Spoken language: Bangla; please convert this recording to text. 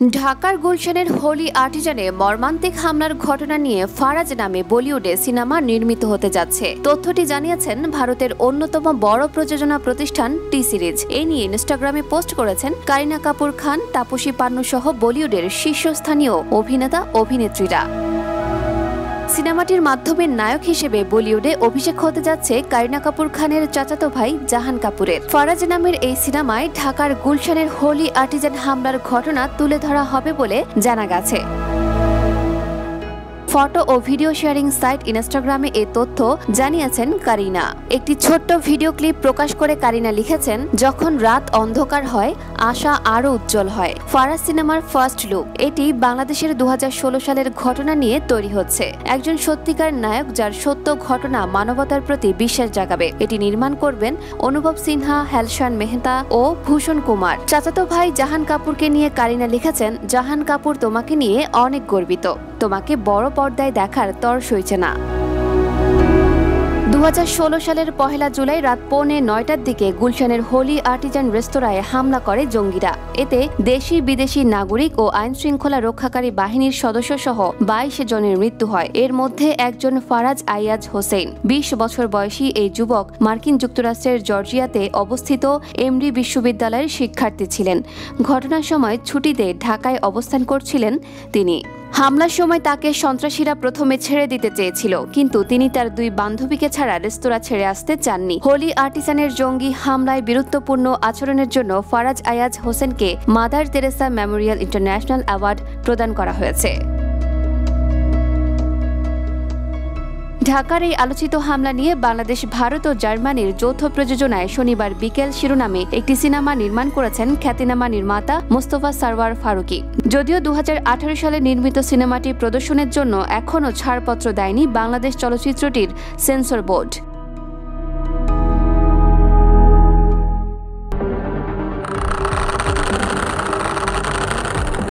ঢাকার গুলশানের হোলি আর্টিজানে মর্মান্তিক হামলার ঘটনা নিয়ে ফারাজ নামে বলিউডে সিনেমা নির্মিত হতে যাচ্ছে। তথ্যটি জানিয়েছেন ভারতের অন্যতম বড় প্রযোজনা প্রতিষ্ঠান টি সিরিজ এ নিয়ে ইনস্টাগ্রামে পোস্ট করেছেন কারিনা কাপুর খান, তাপসী পান্নু সহ বলিউডের শীর্ষস্থানীয় অভিনেতা অভিনেত্রীরা সিনেমাটির মাধ্যমে নায়ক হিসেবে বলিউডে অভিষেক হতে যাচ্ছে কারিনা কাপুর খানের চাচাতো ভাই জাহান কাপুরের। ফরাজ নামের এই সিনেমায় ঢাকার গুলশানের হোলি আর্টিজান হামলার ঘটনা তুলে ধরা হবে বলে জানা গেছে। ফটো ও ভিডিও শেয়ারিং সাইট ইনস্টাগ্রামে এ তথ্য জানিয়েছেন কারিনা। একটি ছোট্ট ভিডিও ক্লিপ প্রকাশ করে কারিনা লিখেছেন, যখন রাত অন্ধকার হয়, আশা আরও উজ্জ্বল হয়। ফারাজ সিনেমার ফার্স্ট লুক। এটি বাংলাদেশের দু হাজার ষোলো সালের ঘটনা নিয়ে তৈরি হচ্ছে। একজন সত্যিকার নায়ক যার সত্য ঘটনা মানবতার প্রতি বিশ্বাস জাগাবে, এটি নির্মাণ করবেন অনুভব সিনহা, হেলশান মেহতা ও ভূষণ কুমার। চাচাতো ভাই জাহান কাপুরকে নিয়ে কারিনা লিখেছেন, জাহান কাপুর তোমাকে নিয়ে অনেক গর্বিত। তোমাকে বড় পর্দায় দেখার তর সইছে না। দু হাজার ষোলো সালের পহেলা জুলাই রাত পৌনে নয়টার দিকে গুলশানের হোলি আর্টিজান রেস্তোরাঁয় হামলা করে জঙ্গিরা। এতে দেশি বিদেশি নাগরিক ও আইন শৃঙ্খলা রক্ষাকারী বাহিনীর সদস্য সহ বাইশ জনের মৃত্যু হয়। এর মধ্যে একজন ফারাজ আইয়াজ হোসেন। বিশ বছর বয়সী এই যুবক মার্কিন যুক্তরাষ্ট্রের জর্জিয়াতে অবস্থিত এমডি বিশ্ববিদ্যালয়ের শিক্ষার্থী ছিলেন। ঘটনার সময় ছুটিতে ঢাকায় অবস্থান করছিলেন তিনি। হামলার সময় তাকে সন্ত্রাসীরা প্রথমে ছেড়ে দিতে চেয়েছিল, কিন্তু তিনি তার দুই বান্ধবীকে ছাড়া রেস্তোরাঁ ছেড়ে আসতে চাননি। হোলি আর্টিসানের জঙ্গি হামলায় বীরত্বপূর্ণ আচরণের জন্য ফারাজ আয়াজ হোসেনকে Mother Teresa Memorial International Award প্রদান করা হয়েছে। ঢাকার এই আলোচিত হামলা নিয়ে বাংলাদেশ, ভারত ও জার্মানির যৌথ প্রযোজনায় শনিবার বিকেল শিরোনামে একটি সিনেমা নির্মাণ করেছেন খ্যাতিনামা নির্মাতা মোস্তফা সারওয়ার ফারুকি। যদিও দু হাজার আঠারো সালে নির্মিত সিনেমাটি প্রদর্শনের জন্য এখনও ছাড়পত্র দেয়নি বাংলাদেশ চলচ্চিত্রটির সেন্সর বোর্ড।